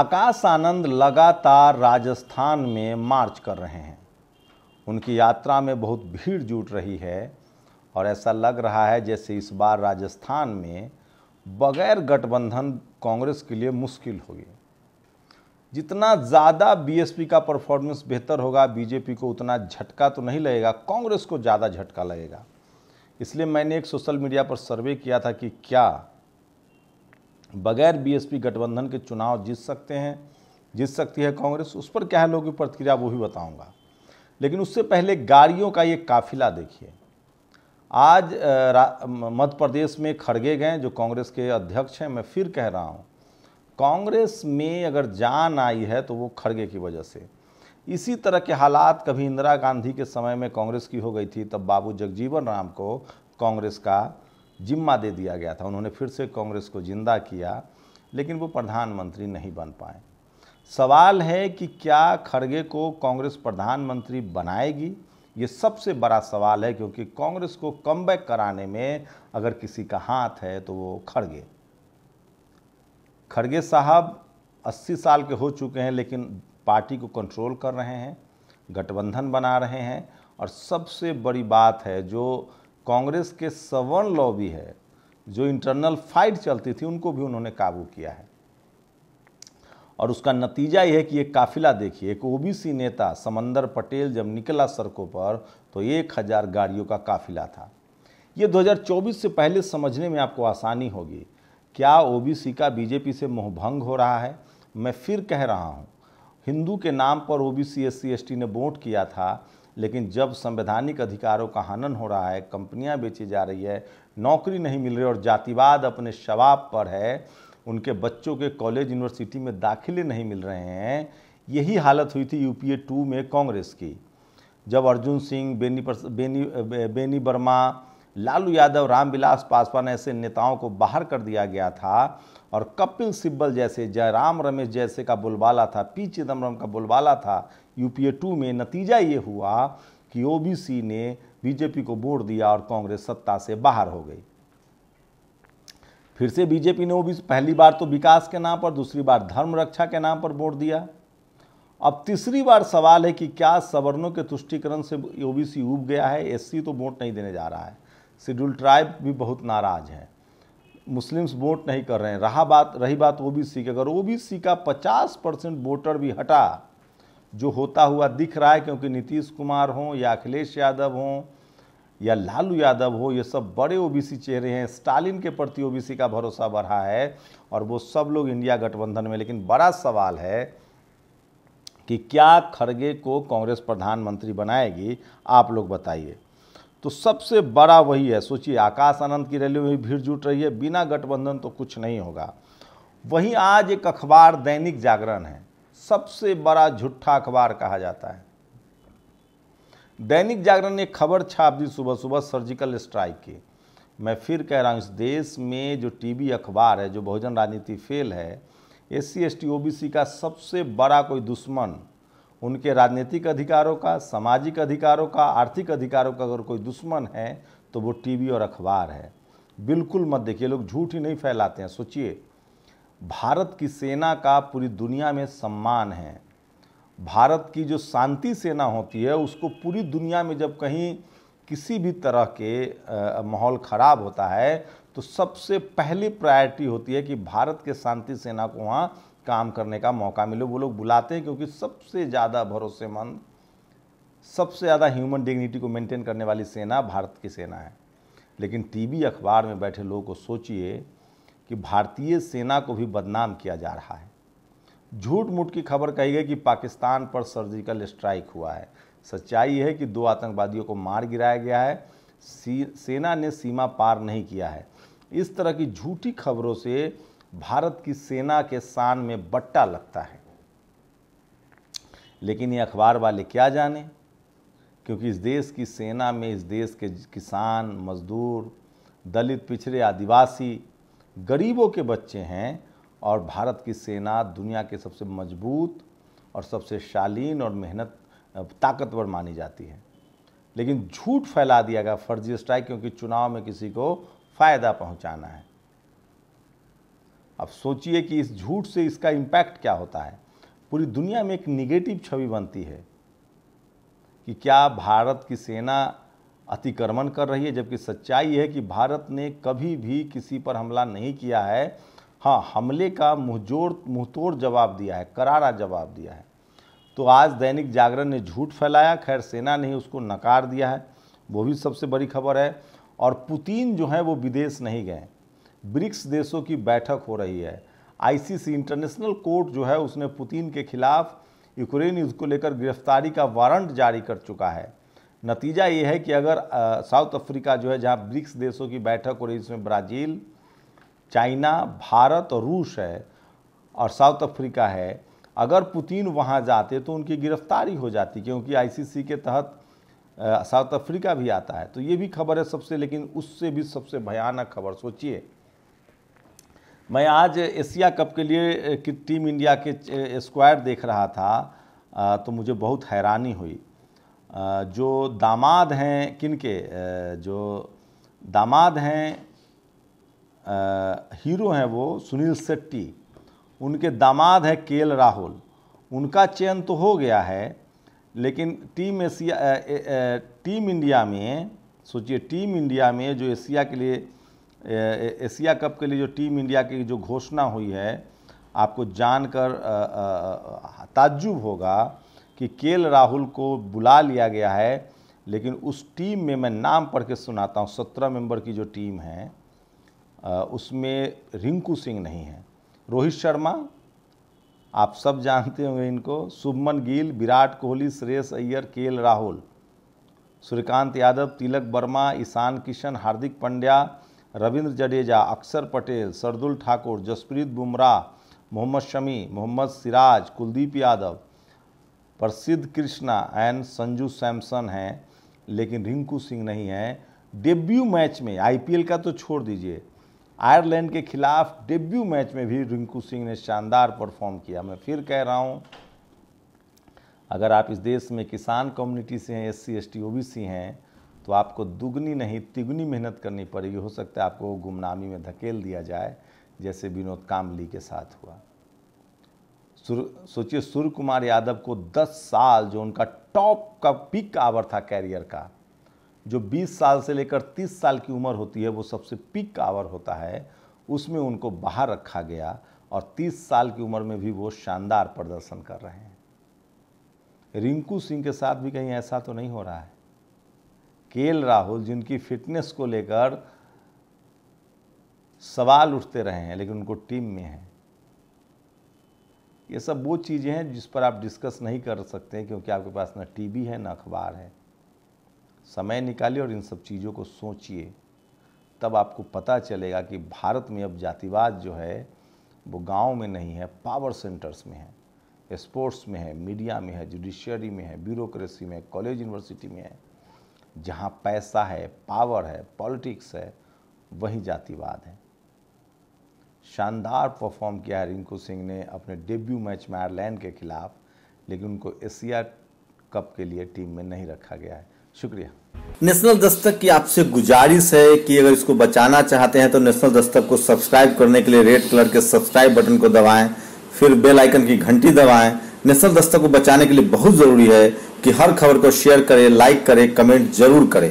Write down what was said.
आकाश आनंद लगातार राजस्थान में मार्च कर रहे हैं। उनकी यात्रा में बहुत भीड़ जुट रही है और ऐसा लग रहा है जैसे इस बार राजस्थान में बगैर गठबंधन कांग्रेस के लिए मुश्किल होगी। जितना ज़्यादा बीएसपी का परफॉर्मेंस बेहतर होगा, बीजेपी को उतना झटका तो नहीं लगेगा, कांग्रेस को ज़्यादा झटका लगेगा। इसलिए मैंने एक सोशल मीडिया पर सर्वे किया था कि क्या बगैर बीएसपी गठबंधन के चुनाव जीत सकते हैं, जीत सकती है कांग्रेस, उस पर क्या है लोगों की प्रतिक्रिया, वो भी बताऊँगा। लेकिन उससे पहले गाड़ियों का ये काफिला देखिए। आज मध्य प्रदेश में खड़गे गए जो कांग्रेस के अध्यक्ष हैं, मैं फिर कह रहा हूँ, कांग्रेस में अगर जान आई है तो वो खड़गे की वजह से। इसी तरह के हालात कभी इंदिरा गांधी के समय में कांग्रेस की हो गई थी, तब बाबू जगजीवन राम को कांग्रेस का जिम्मा दे दिया गया था। उन्होंने फिर से कांग्रेस को ज़िंदा किया, लेकिन वो प्रधानमंत्री नहीं बन पाए। सवाल है कि क्या खड़गे को कांग्रेस प्रधानमंत्री बनाएगी? ये सबसे बड़ा सवाल है, क्योंकि कांग्रेस को कम कराने में अगर किसी का हाथ है तो वो खड़गे। खड़गे साहब 80 साल के हो चुके हैं, लेकिन पार्टी को कंट्रोल कर रहे हैं, गठबंधन बना रहे हैं, और सबसे बड़ी बात है जो कांग्रेस के सवर्ण लॉबी है, जो इंटरनल फाइट चलती थी, उनको भी उन्होंने काबू किया है। और उसका नतीजा यह है कि एक काफिला देखिए, एक ओबीसी नेता समंदर पटेल जब निकला सड़कों पर तो एक हज़ार गाड़ियों का काफिला था। ये 2024 से पहले समझने में आपको आसानी होगी, क्या ओबीसी का बीजेपी से मोहभंग हो रहा है? मैं फिर कह रहा हूँ, हिंदू के नाम पर ओबीसी एससी ने वोट किया था लेकिन जब संवैधानिक अधिकारों का हनन हो रहा है, कंपनियाँ बेची जा रही है, नौकरी नहीं मिल रही और जातिवाद अपने शवाब पर है, उनके बच्चों के कॉलेज, यूनिवर्सिटी में दाखिले नहीं मिल रहे हैं, यही हालत हुई थी यूपीए टू में कांग्रेस की। जब अर्जुन सिंह, बेनी बेनी बेनी वर्मा लालू यादव, रामविलास पासवान ऐसे नेताओं को बाहर कर दिया गया था और कपिल सिब्बल जैसे, जयराम रमेश जैसे का बुलवाला था, पी चिदम्बरम का बुलवाला था, यूपीए टू में नतीजा ये हुआ कि ओबीसी ने बीजेपी को वोट दिया और कांग्रेस सत्ता से बाहर हो गई। फिर से बीजेपी ने ओबीसी, पहली बार तो विकास के नाम पर, दूसरी बार धर्म रक्षा के नाम पर वोट दिया। अब तीसरी बार सवाल है कि क्या सवर्णों के तुष्टिकरण से ओबीसी उब गया है? एससी तो वोट नहीं देने जा रहा है। शेड्यूल ट्राइब भी बहुत नाराज़ है। मुस्लिम्स वोट नहीं कर रहे हैं। रहा बात, रही बात ओबीसी की अगर ओबीसी का 50 परसेंट वोटर भी हटा, जो होता हुआ दिख रहा है, क्योंकि नीतीश कुमार हों या अखिलेश यादव हों या लालू यादव हो, ये सब बड़े ओबीसी चेहरे हैं। स्टालिन के प्रति ओबीसी का भरोसा बढ़ा है और वो सब लोग इंडिया गठबंधन में। लेकिन बड़ा सवाल है कि क्या खड़गे को कांग्रेस प्रधानमंत्री बनाएगी? आप लोग बताइए। तो सबसे बड़ा वही है। सोचिए, आकाश आनंद की रैली में भीड़ जुट रही है, बिना गठबंधन तो कुछ नहीं होगा। वहीं आज एक अखबार दैनिक जागरण है। सबसे बड़ा झूठा अखबार कहा जाता है। दैनिक जागरण ने खबर छाप दी सुबह सुबह सर्जिकल स्ट्राइक की। मैं फिर कह रहा हूँ, इस देश में जो टीवी अखबार है, जो बहुजन राजनीति फेल है S C S T O B C का सबसे बड़ा कोई दुश्मन उनके राजनीतिक अधिकारों का, सामाजिक अधिकारों का, आर्थिक अधिकारों का अगर कोई दुश्मन है तो वो टीवी और अखबार है। बिल्कुल मत देखिए, लोग झूठ ही नहीं फैलाते हैं। सोचिए, भारत की सेना का पूरी दुनिया में सम्मान है। भारत की जो शांति सेना होती है, उसको पूरी दुनिया में जब कहीं किसी भी तरह के माहौल ख़राब होता है तो सबसे पहली प्रायोरिटी होती है कि भारत के शांति सेना को वहाँ काम करने का मौका मिले। वो लोग बुलाते हैं क्योंकि सबसे ज़्यादा भरोसेमंद, सबसे ज़्यादा ह्यूमन डिग्निटी को मेंटेन करने वाली सेना भारत की सेना है। लेकिन टीवी अखबार में बैठे लोगों को सोचिए कि भारतीय सेना को भी बदनाम किया जा रहा है। झूठ मूठ की खबर कही गई कि पाकिस्तान पर सर्जिकल स्ट्राइक हुआ है। सच्चाई है कि दो आतंकवादियों को मार गिराया गया है। सेना ने सीमा पार नहीं किया है। इस तरह की झूठी खबरों से भारत की सेना के शान में बट्टा लगता है। लेकिन ये अखबार वाले क्या जाने? क्योंकि इस देश की सेना में, इस देश के किसान, मजदूर, दलित, पिछड़े, आदिवासी, गरीबों के बच्चे हैं और भारत की सेना दुनिया के सबसे मज़बूत और सबसे शालीन और मेहनत, ताकतवर मानी जाती है। लेकिन झूठ फैला दिया गया फर्जी स्ट्राइक क्योंकि चुनाव में किसी को फ़ायदा पहुंचाना है। अब सोचिए कि इस झूठ से इसका इम्पैक्ट क्या होता है। पूरी दुनिया में एक निगेटिव छवि बनती है कि क्या भारत की सेना अतिक्रमण कर रही है, जबकि सच्चाई है कि भारत ने कभी भी किसी पर हमला नहीं किया है। हाँ हमले का मुंहजोड़ मुंहतोड़ जवाब दिया है, करारा जवाब दिया है। तो आज दैनिक जागरण ने झूठ फैलाया, खैर सेना ने उसको नकार दिया है, वो भी सबसे बड़ी खबर है। और पुतिन जो है, वो विदेश नहीं गए। ब्रिक्स देशों की बैठक हो रही है। आईसीसी इंटरनेशनल कोर्ट जो है, उसने पुतिन के खिलाफ यूक्रेन युद्ध को लेकर गिरफ्तारी का वारंट जारी कर चुका है। नतीजा ये है कि अगर साउथ अफ्रीका जो है, जहाँ ब्रिक्स देशों की बैठक हो रही है, इसमें ब्राज़ील, चाइना, भारत और रूस है और साउथ अफ्रीका है, अगर पुतिन वहाँ जाते तो उनकी गिरफ्तारी हो जाती क्योंकि आईसीसी के तहत साउथ अफ्रीका भी आता है। तो ये भी खबर है सबसे, लेकिन उससे भी सबसे भयानक खबर, सोचिए। मैं आज एशिया कप के लिए कि टीम इंडिया के स्क्वाड देख रहा था तो मुझे बहुत हैरानी हुई। जो दामाद हैं, किन के? जो दामाद हैं हीरो हैं वो, सुनील शेट्टी। उनके दामाद हैं के राहुल। उनका चयन तो हो गया है, लेकिन टीम एशिया टीम इंडिया में, सोचिए, टीम इंडिया में जो एशिया के लिए एशिया कप के लिए जो टीम इंडिया की जो घोषणा हुई है, आपको जानकर ताज्जुब होगा कि केल राहुल को बुला लिया गया है, लेकिन उस टीम में मैं नाम पढ़ के सुनाता हूँ। सत्रह मेंबर की जो टीम है उसमें रिंकू सिंह नहीं है। रोहित शर्मा, आप सब जानते होंगे इनको। शुभमन गिल, विराट कोहली सुरेश अय्यर, के राहुल। सूर्यकांत यादव, तिलक वर्मा, ईशान किशन, हार्दिक पांड्या रविंद्र जडेजा, अक्षर पटेल, सरदुल ठाकुर, जसप्रीत बुमराह, मोहम्मद शमी, मोहम्मद सिराज, कुलदीप यादव, प्रसिद्ध कृष्णा एंड संजू सैमसन हैं, लेकिन रिंकू सिंह नहीं हैं। डेब्यू मैच में, आईपीएल का तो छोड़ दीजिए, आयरलैंड के खिलाफ डेब्यू मैच में भी रिंकू सिंह ने शानदार परफॉर्म किया। मैं फिर कह रहा हूँ, अगर आप इस देश में किसान कम्युनिटी से हैं S C S T O B C हैं तो आपको दुगनी नहीं, तिगुनी मेहनत करनी पड़ेगी। हो सकता है आपको गुमनामी में धकेल दिया जाए, जैसे विनोद कामली के साथ हुआ। सोचिए सूर्य कुमार यादव को 10 साल जो उनका टॉप का पिक आवर था कैरियर का, जो 20 साल से लेकर 30 साल की उम्र होती है, वो सबसे पिक आवर होता है, उसमें उनको बाहर रखा गया और 30 साल की उम्र में भी वो शानदार प्रदर्शन कर रहे हैं। रिंकू सिंह के साथ भी कहीं ऐसा तो नहीं हो रहा है। केएल राहुल, जिनकी फिटनेस को लेकर सवाल उठते रहे हैं, लेकिन उनको टीम में है। ये सब वो चीज़ें हैं जिस पर आप डिस्कस नहीं कर सकते क्योंकि आपके पास ना टीवी है, ना अखबार है। समय निकालिए और इन सब चीज़ों को सोचिए। तब आपको पता चलेगा कि भारत में अब जातिवाद जो है, वो गाँव में नहीं है पावर सेंटर्स में है। स्पोर्ट्स में है मीडिया में है जुडिशियरी में है ब्यूरोक्रेसी में कॉलेज यूनिवर्सिटी में है। जहाँ पैसा है पावर है पॉलिटिक्स है, वही जातिवाद है। शानदार परफॉर्म किया रिंकू सिंह ने अपने डेब्यू मैच में आयरलैंड के खिलाफ, लेकिन उनको एशिया कप के लिए टीम में नहीं रखा गया है। शुक्रिया। नेशनल दस्तक की आपसे गुजारिश है कि अगर इसको बचाना चाहते हैं तो नेशनल दस्तक को सब्सक्राइब करने के लिए रेड कलर के सब्सक्राइब बटन को दबाएँ, फिर बेल आइकन की घंटी दबाएँ। नेशनल दस्तक को बचाने के लिए बहुत ज़रूरी है कि हर खबर को शेयर करें लाइक करें कमेंट ज़रूर करें।